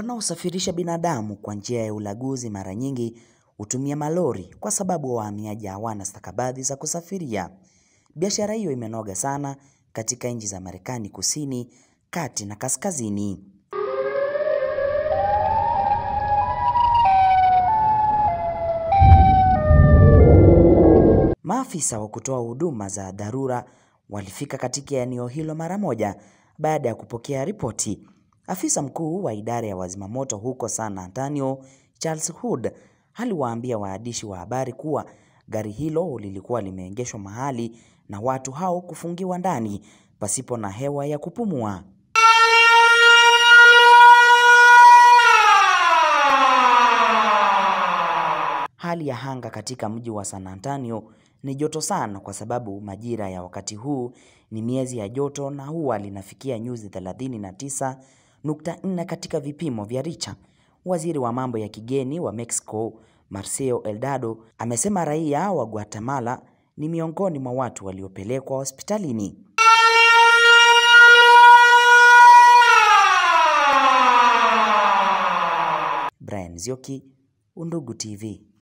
wanaosafirisha binadamu kwa njia ya ulaguzi mara nyingi hutumia malori kwa sababu wahamiaji hawana stakabadhi za kusafiria. Biashara hiyo imenoga sana katika nchi za Marekani kusini, kati na kaskazini. Maafisa wa kutoa huduma za dharura walifika katika eneo hilo mara moja baada ya kupokea ripoti. Afisa mkuu wa idara ya wazimamoto huko San Antonio, Charles Hood, aliwaambia waandishi wa habari kuwa gari hilo lilikuwa limeegeshwa mahali na watu hao kufungiwa ndani pasipo na hewa ya kupumua. Hali ya anga katika mji wa San Antonio ni joto sana kwa sababu majira ya wakati huu ni miezi ya joto na huwa linafikia nyuzi 39.4 katika vipimo vya Richa. Waziri wa mambo ya kigeni wa Mexico, Marcelo Eldado amesema raia wa Guatemala ni miongoni mwa watu waliopelekwa hospitalini. Brian Zioki, Undugu TV.